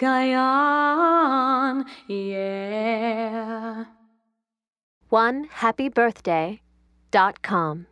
Zion, yeah. One happy birthday dot com.